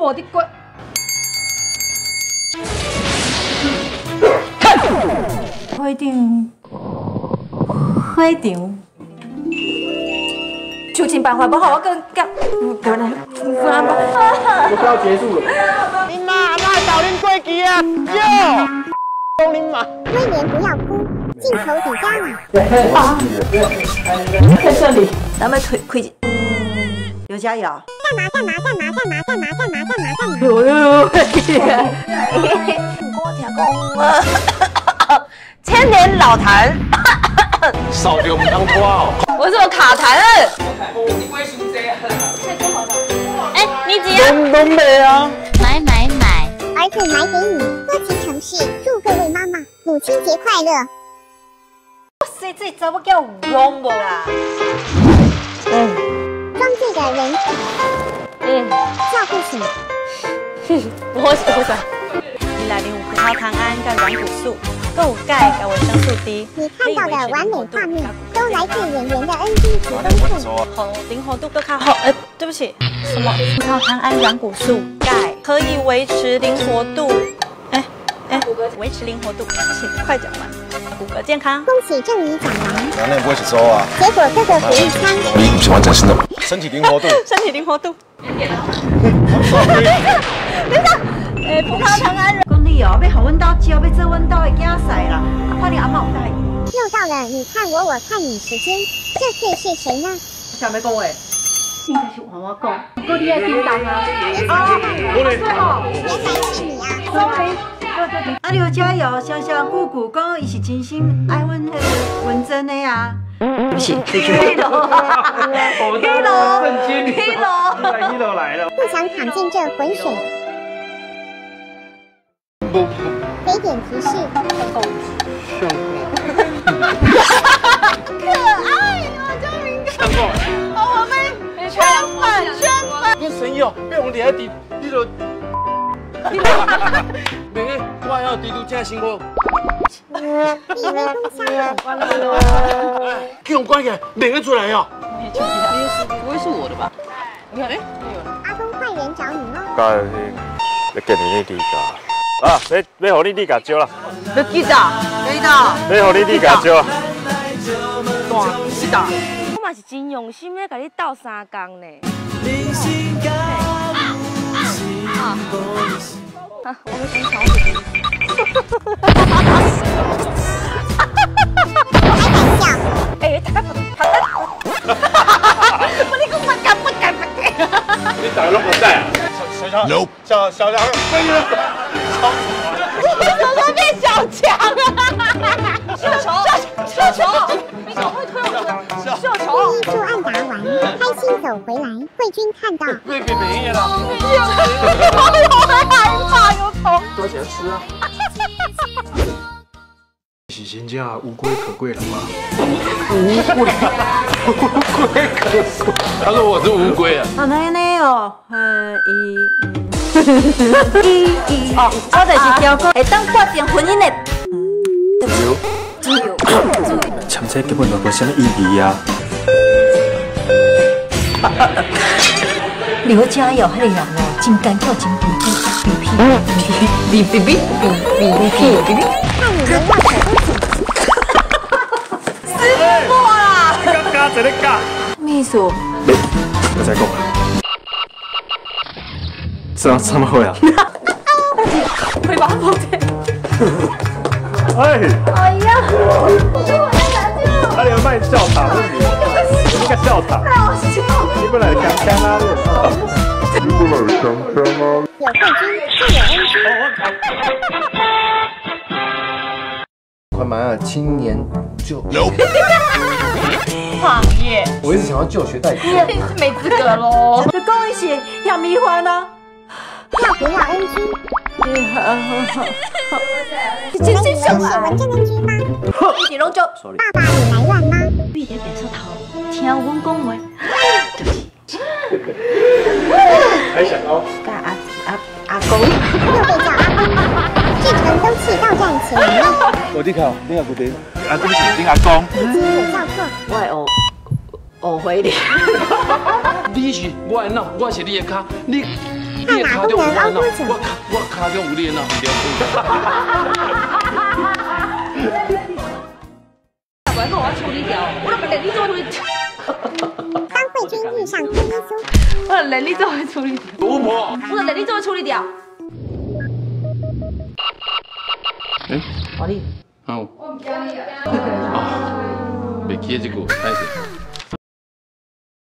无得过。会场，会场，求情办法不好，我跟跟，过来，翻吧。我快要结束了。你妈阿妈找恁过期啊！哟，讲恁妈。威廉不要哭，镜头底加你。在这里，咱们推推。刘佳瑶，干嘛干嘛干嘛干嘛干嘛干嘛干嘛干嘛？呦呦呦！我听讲啊，千年老坛，少给我们当花哦。我是有卡痰了。哎，你几啊？东北啊！买买买，儿子买给你，歌词城市，祝各位妈妈母亲节快乐。哇塞，这怎么叫龙不啦？装醉的人嗯，叫不醒。我 我想，你内面有葡萄糖胺、钙软骨素、还有钙、甲维生素 D，你看到的完美画面都来自演员的 NG 提供送。好，灵活度更好。好，呃，对不起，什么？葡萄糖胺、软骨素、钙，可以维持灵活度。哎哎，维持灵活度，请快讲完。骨骼健康。恭喜正义讲完，两年不会一起收啊。结果哥哥回一枪。你不喜欢讲新的，身体灵活度。身体灵活度。诶，葡萄糖胺。讲你哦，要互阮兜招，要做阮兜的囝婿啦，啊，怕你阿妈有带。又到了你看我我看你时间，这次是谁呢？想要讲话，应该是换我讲。不过你爱叮当啊。啊，原来是你啊！sorry。啊，刘加油香香姑姑讲伊是真心爱阮迄个文珍的啊。请退出。哈喽，哈喽，哈喽，哈喽，来了。不想趟进这浑水。不。非典提示。上。可爱哦，江明哥。成功。我们捐款，捐款。有声音哦，被我们点下底，明个，我要滴都正辛苦。你以为风箱完了完了完了。给我关起来，明个出来哦。不会是我的吧？你看，哎，阿公坏人找你喽！加去，要建议你地价啊！要要互你地价少啦，要记得，记得。你地价少啊！记得。我嘛是真用心咧，甲你斗三工呢。我们先走。哈哈哈哈哈！我还在笑。哎，他不懂。哈哈哈哈哈！我连个我敢不敢不敢。你胆子好大啊！小强，小小强，可以了。你怎么变小强了？小强，小强，你小强推我。小强，就让玩玩。开心走回来，慧君看到。妹妹没你了。虫。多钱吃啊？喜新家无龟可贵了吗？无龟，无龟可贵。他说我是乌龟啊。啊，那那哦，呃，一，一，一，哦，我就是调讲，会当决定婚姻的。自由，自由。参这根本就无什么意义啊！刘家有迄个人哦，真干跳，真皮皮皮皮皮皮皮皮皮皮皮皮。看你们要手都紧。师傅啦！刚刚在咧教。秘书，我再讲。怎怎么会啊？会把它抱起。哎，哎呀，我觉得我在难受。啊，你们卖教堂，你个教堂，太好笑了。你本来香香啊，你本来香香啊。有慧君就有恩师。快满了青年就创业，我一直想要就学代课。你是没资格喽。就讲伊是嫌米饭啊。要不要恩居？你你们以为是文正恩居吗？一起龙舟。爸爸你来乱吗？闭着变色头，听阮讲话。还想哦？甲阿阿阿公，又被叫阿公。志成都气到站起来了，我你考，你考不对。啊，对不起，你阿公。自己也叫错。我会学学回你。你是我的脑，我是你的脚，你你也卡掉五连了，我卡，我卡掉五连了，连不。哈哈哈！哈哈哈！哈哈哈！我，能，你怎么处理？哈哈哈！我说？老婆，我说那怎么处理掉？嗯，好的。哦。我们家的。啊。没气这个，开始。